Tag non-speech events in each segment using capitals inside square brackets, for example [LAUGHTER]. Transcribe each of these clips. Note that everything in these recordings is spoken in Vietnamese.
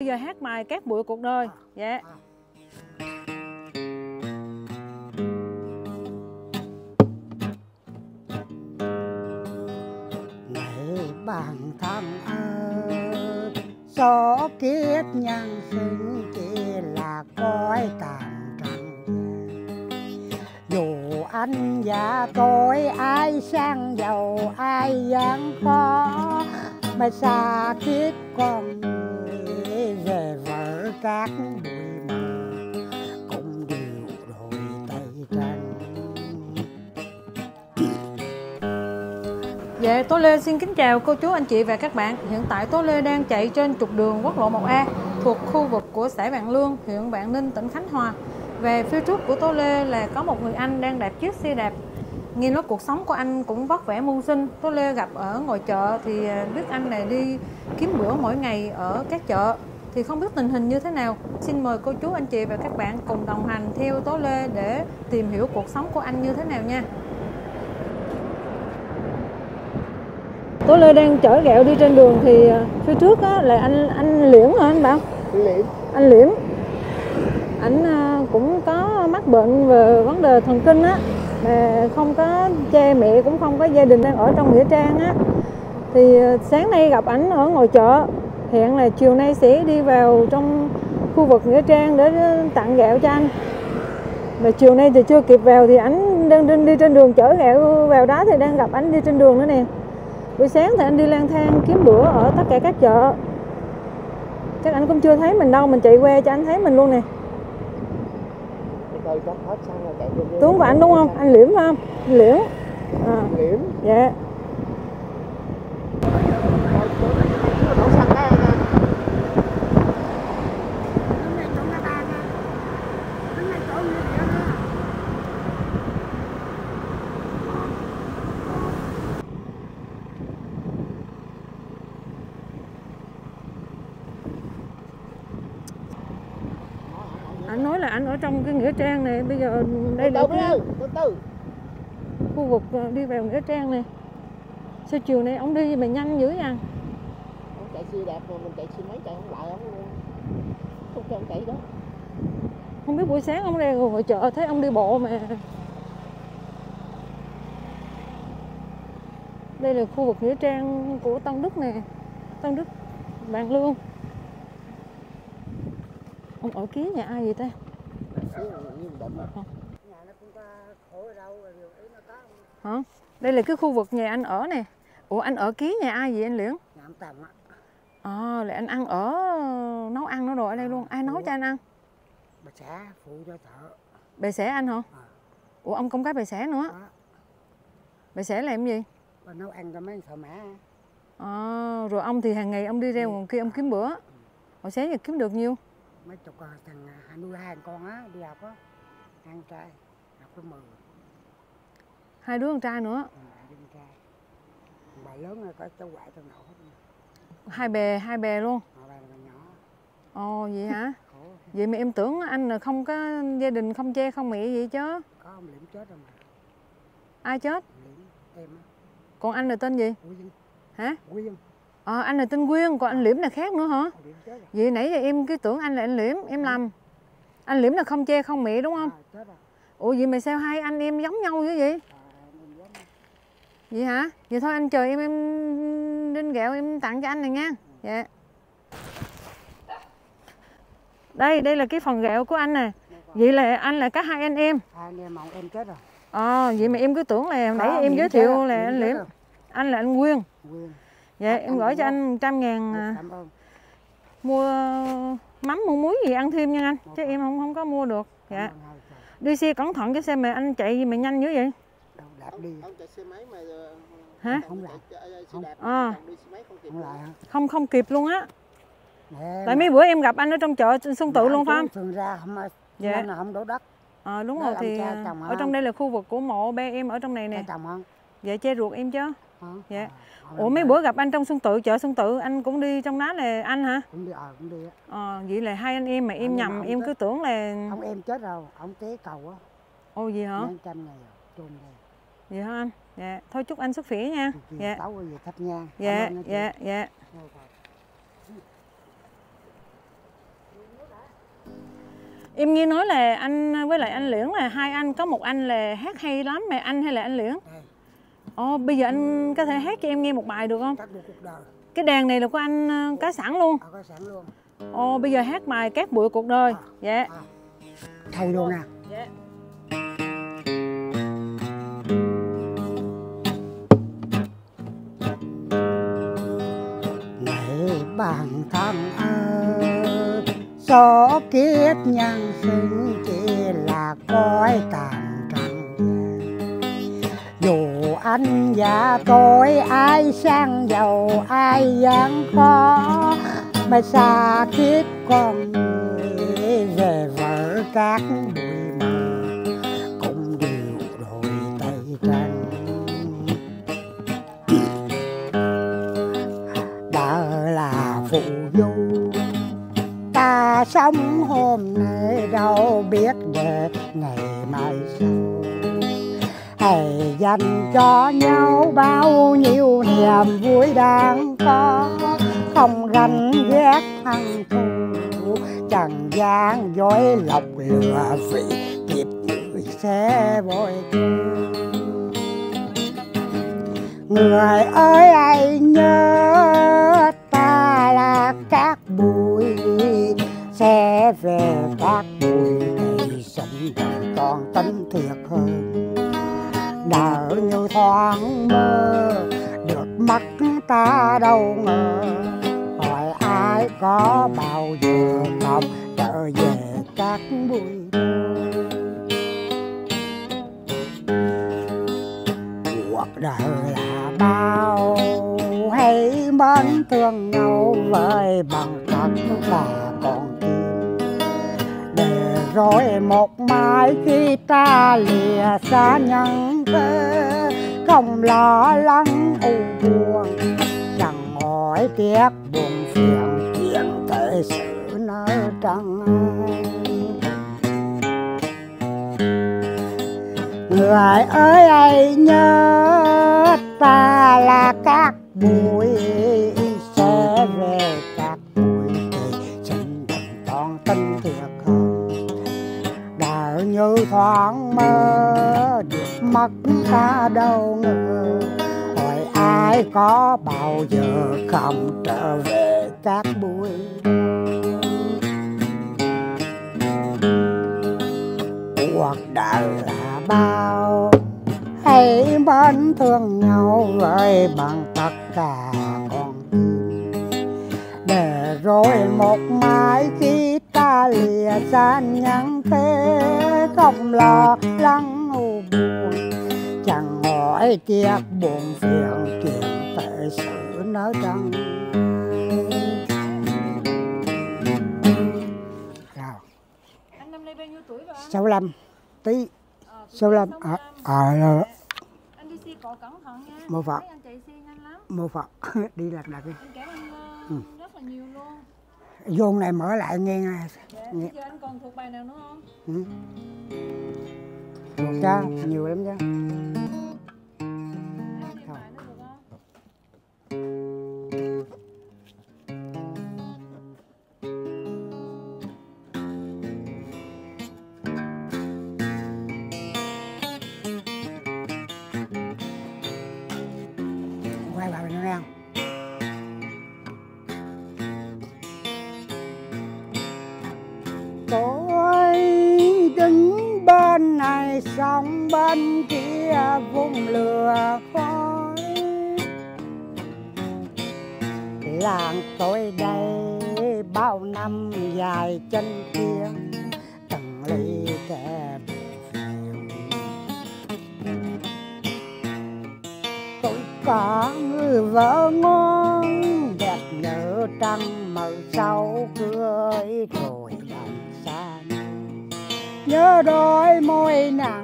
Bây giờ hát bài Cát bụi cuộc đời. Dạ. này bản thân ơi số kiếp nhân sinh chỉ là cõi tàn trần dù anh và tôi ai sang giàu ai gian khó mà xa kiếp con người về vỡ các bụi mà cũng đều đổi tay trắng Dạ, Tố Lê xin kính chào cô chú anh chị và các bạn. Hiện tại Tố Lê đang chạy trên trục đường quốc lộ 1A thuộc khu vực của xã Vạn Lương, huyện Vạn Ninh, tỉnh Khánh Hòa. Về phía trước của Tố Lê là có một người anh đang đạp chiếc xe đạp. Nhìn nói cuộc sống của anh cũng vất vả mưu sinh. Tố Lê gặp ở ngoài chợ thì à, biết anh này đi kiếm bữa mỗi ngày ở các chợ. Thì không biết tình hình như thế nào. Xin mời cô chú anh chị và các bạn cùng đồng hành theo Tố Lê để tìm hiểu cuộc sống của anh như thế nào nha. Tố Lê đang chở gạo đi trên đường thì à, phía trước á, là anh anh Liễn hả anh Bảo? liễm Anh Liễn. Anh à, cũng có mắc bệnh về vấn đề thần kinh á mà không có cha mẹ cũng không có gia đình đang ở trong nghĩa trang á. Thì ờ, sáng nay gặp ảnh ở ngoài chợ. Hẹn là chiều nay sẽ đi vào trong khu vực nghĩa trang để ờ, tặng gạo cho anh. Mà chiều nay thì chưa kịp vào thì ảnh đang đi- đi trên đường chở gạo vào đó thì đang gặp ảnh đi trên đường nữa nè. Buổi sáng thì anh đi lang thang kiếm bữa ở tất cả các chợ. Chắc anh cũng chưa thấy mình đâu, mình chạy qua cho anh thấy mình luôn nè từ có hết xăng rồi chạy vô tướng của anh đúng không? anh liễm phải không? Liễm. À, liễm. Dạ đổ xăng đó anh nói là anh ở trong cái nghĩa trang này bây giờ đây là cái khu vực ờ, đi vào nghĩa trang này. Sao chiều nay ông đi mà nhanh dữ vậy? Ông chạy xe đẹp mà mình chạy xe máy chạy không lại ông không cho ông chạy đó. Không biết buổi sáng ông ra ngồi chợ thấy ông đi bộ mà. Đây là khu vực nghĩa trang của Tân Đức nè. Tân Đức Bàn Lương. Ông ở ký nhà ai vậy ta Hả? nó nó đây là cái khu vực nhà anh ở nè. Ủa anh ở ký nhà ai vậy anh Liễn nhà ông Tầm á à là anh ăn ở nấu ăn nữa rồi ở đây luôn. Ai nấu cho anh ăn? Bà xã phụ cho thợ bè xẻ anh hả? À. ủa ông công cái bè xẻ nữa. Đó bè xẻ làm gì? Bà nấu ăn cho mấy thợ mã à, rồi ông thì hàng ngày ông đi ra ngoài kia ông kiếm bữa. Hồi sáng giờ kiếm được nhiêu mấy chục thằng à, hai nuôi hai con á đi học á ăn trai học lớp mười. Hai đứa con trai nữa? Còn lại đi con trai. Bà lớn rồi có cháu ngoại cháu nội hai bè hai bè luôn? Họ bà bà nhỏ. Ồ vậy hả? Vậy. Mà em tưởng anh là không có gia đình không cha không mẹ gì chứ? Có ông liễm chết rồi mà. Ai chết? Liễm em á. Còn anh là tên gì? Quyên hả? Quyên ờ anh là tên quyên còn anh liễm là khác nữa hả? Vậy nãy giờ em cứ tưởng anh là anh liễm em lầm anh liễm là không cha không mẹ đúng không? À, ủa vậy mà sao hai anh em giống nhau như vậy? À, vậy hả? Vậy thôi anh chờ em em đinh gạo em tặng cho anh này nha. Dạ. Đây đây là cái phần gạo của anh nè. Vậy là anh là có hai anh em. Hai anh em ông em chết rồi ờ vậy mà em cứ tưởng là nãy em giới thiệu là anh liễm anh là anh nguyên quyên dạ À, em gửi cho anh 100 ngàn à, cảm ơn. mua mắm mua muối gì ăn thêm nha anh chứ em không không có mua được. Dạ. đi xe cẩn thận cái xe mà anh chạy gì mà nhanh dữ vậy? Đâu đạp đi. Ông chạy xe máy mà ờ, hả? Không lại chạy xe Không. đạp À. đi xe máy không kịp. Không lại hả? Không không kịp luôn á. Nè, tại mấy bữa em gặp anh ở trong chợ Xuân Tự mà luôn phải không? Thường ra không Dạ. dạ. là không đổ đất. Ờ đúng Đó rồi thì cha à, ở trong đây là khu vực của mộ ba em ở trong này nè. Chồng không dạ che ruột em chứ? Dạ. À, họ ủa mấy bữa gặp anh trong Xuân Tự chợ Xuân Tự anh cũng đi trong đó là anh hả? Cũng đi ờ cũng đi á. Ờ vậy là hai anh em mà em nhầm em chết. cứ tưởng là ông em chết rồi ông tế cầu á. Ồ gì hả? Mấy trăm ngày rồi chôn đây. Vậy hả anh? Dạ. Thôi chúc anh sức khỏe nha. Dạ. tối về thắp dạ nha dạ dạ. Thôi, thôi. em nghe nói là anh với lại anh liễn là hai anh có một anh là hát hay lắm mà anh hay là anh liễn Đây, ồ bây giờ anh có thể hát cho em nghe một bài được không? Cắt được cuộc đời. Cái đàn này là của anh ờ, có sẵn luôn. À, có sẵn luôn. Ồ bây giờ hát bài cát bụi cuộc đời. Dạ. à, thầy luôn nè. Dạ. Này bằng thân ơi số kiếp nhân sinh chỉ là cõi tàn anh và tôi, ai sang giàu, ai gian khó. Mà xa kiếp con người, về vỡ các không ghét hăng thù. Chẳng gian dối lọc lừa vị kịp người sẽ vội người ơi, ai nhớ ta là các bụi? Sẽ về các bụi này sống còn tính thiệt hơn. Đỡ như thoáng mơ, được mắt ta đâu ngờ có bao giờ không trở về các bụi cuộc đời là bao hay mến thương nhau với bằng thật là con tim để rồi một mai khi ta lìa xa nhân thế, không lo lắng u buồn, chẳng hỏi tiếc buồn phiền sự nở trăng người ơi, ai nhớ ta là các bụi sẽ về các bụi thì chân đất toàn tin thiệt hơn đời như thoáng mơ được mất ta đâu ngờ. Hỏi ai có bao giờ không trở về các bụi? Cuộc đời là bao. Hãy mến thương nhau với bằng tất cả con tim. Để rồi một mai khi ta lìa xa nhắn thế không lo lắng u buồn. Chẳng hỏi tiếc buồn phiền chuyện tệ sự nói rằng Rồi, anh năm nay bao nhiêu tuổi rồi anh 65 tí tuổi 65 65. à, à, cộ cẩn thận nha Mô Phật. Lắm mô Phật [LAUGHS] đi lạc lạc đi Ừ. ờ, luôn vô này mở lại nghe nghe. Nghe. giờ anh còn thuộc bài nào nữa không ừ. Được cha nhiều lắm cha này sông bên kia vùng lửa khói. Làng tôi đây bao năm dài chân kiếm từng ly kẻ phiền tôi có người vợ ngon đẹp nhớ trăng màu sau cưới rồi đàn xa. Nhớ đôi môi nàng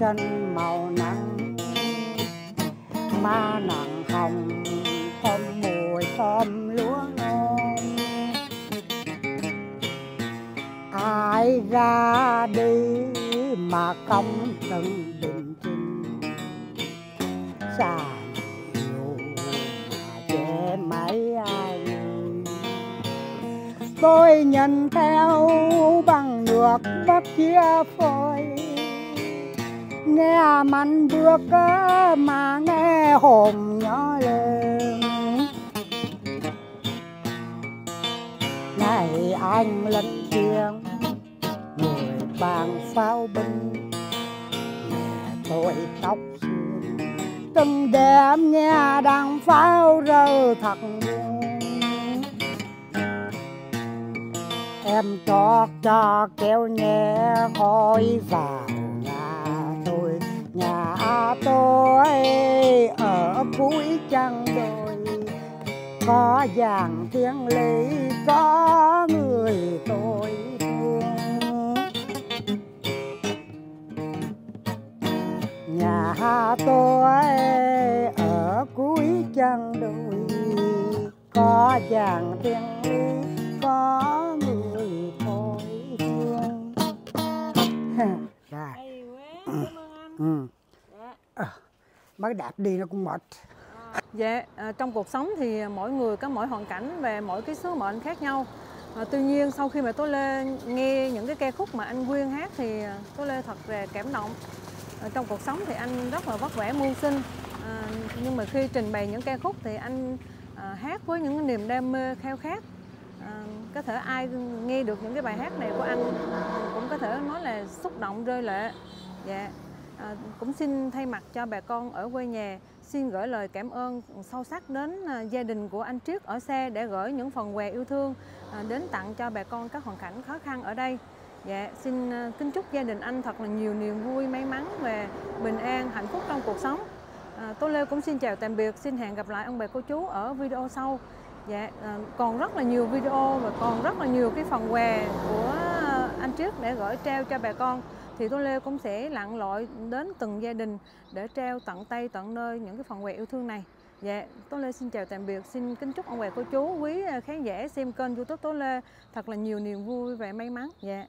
sân màu nắng má nàng hồng, thơm mùi thơm lúa ngon. Ai ra đi mà không từng bình chinh xa nhiều mà che mấy ai? Tôi nhận theo bằng được mắt chia phôi nghe bước mà nghe hồn nhỏ lên này anh lẫn tiếng người bàn pháo binh. Mẹ tôi tóc từng đêm nghe đàn pháo rơi thật em trót cho kéo nhẹ khói vào nhà tôi ở cuối chân đồi có dàn tiếng lý có người tôi thương. Nhà tôi ở cuối chân đồi có dàn tiếng lý có người tôi thương. [LAUGHS] Rồi. Ừ mới đạp đi nó cũng mệt Dạ, à, trong cuộc sống thì mỗi người có mỗi hoàn cảnh và mỗi cái sứ mệnh khác nhau. À, tuy nhiên sau khi mà tôi Lê nghe những cái ca khúc mà anh Quyên hát thì tôi Lê thật là cảm động. À, trong cuộc sống thì anh rất là vất vả mưu sinh. À, nhưng mà khi trình bày những ca khúc thì anh à, hát với những niềm đam mê khao khát. À, có thể ai nghe được những cái bài hát này của anh cũng có thể nói là xúc động rơi lệ. Dạ. À, cũng xin thay mặt cho bà con ở quê nhà xin gửi lời cảm ơn sâu sắc đến à, gia đình của anh Triết ở xe để gửi những phần quà yêu thương à, đến tặng cho bà con các hoàn cảnh khó khăn ở đây. Dạ, xin à, kính chúc gia đình anh thật là nhiều niềm vui, may mắn và bình an, hạnh phúc trong cuộc sống. À, Tô Lê cũng xin chào tạm biệt, xin hẹn gặp lại ông bà cô chú ở video sau. Dạ, à, còn rất là nhiều video và còn rất là nhiều cái phần quà của anh Triết để gửi trao cho bà con thì tôi Lê cũng sẽ lặn lội đến từng gia đình để trao tận tay tận nơi những cái phần quà yêu thương này. Dạ, Tố Lê xin chào tạm biệt, xin kính chúc ông bà cô chú quý khán giả xem kênh youtube Tố Lê thật là nhiều niềm vui và may mắn. Dạ.